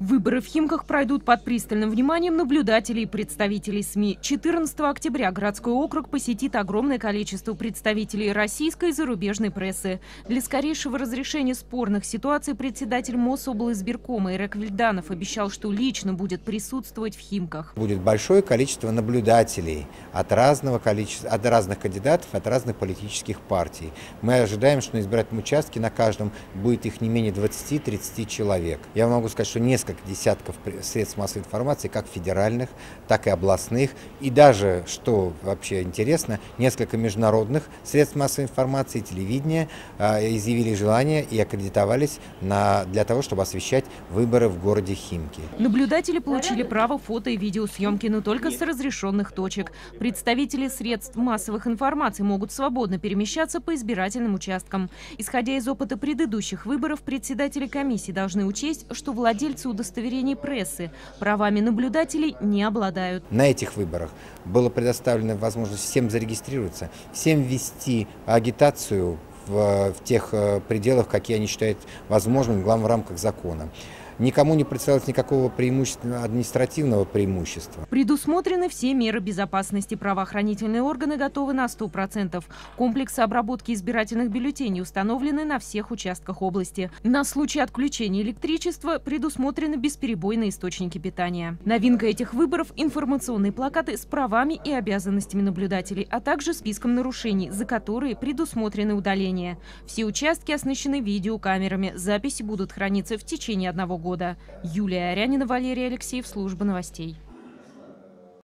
Выборы в Химках пройдут под пристальным вниманием наблюдателей и представителей СМИ. 14 октября городской округ посетит огромное количество представителей российской и зарубежной прессы. Для скорейшего разрешения спорных ситуаций председатель Мособлсбиркома Ирек Вильданов обещал, что лично будет присутствовать в Химках. Будет большое количество наблюдателей от разного количества, от разных кандидатов, от разных политических партий. Мы ожидаем, что на избирательном участке на каждом будет их не менее 20-30 человек. Я могу сказать, что несколько несколько десятков средств массовой информации, как федеральных, так и областных, и даже, что вообще интересно, несколько международных средств массовой информации, телевидения э, изъявили желание и аккредитовались на, для того, чтобы освещать выборы в городе Химки. Наблюдатели получили право фото и видеосъемки, но только с разрешенных точек. Представители средств массовых информаций могут свободно перемещаться по избирательным участкам. Исходя из опыта предыдущих выборов, председатели комиссии должны учесть, что владельцы удостоверений прессы правами наблюдателей не обладают. На этих выборах было предоставлена возможность всем зарегистрироваться, всем ввести агитацию в, в тех э, пределах, какие они считают возможными, главное, в рамках закона никому не представилось никакого преимущества, административного преимущества. Предусмотрены все меры безопасности. Правоохранительные органы готовы на 100%. Комплексы обработки избирательных бюллетеней установлены на всех участках области. На случай отключения электричества предусмотрены бесперебойные источники питания. Новинка этих выборов – информационные плакаты с правами и обязанностями наблюдателей, а также списком нарушений, за которые предусмотрены удаления. Все участки оснащены видеокамерами. Записи будут храниться в течение одного года года. Юлия Арянина, Валерий Алексеев, служба новостей.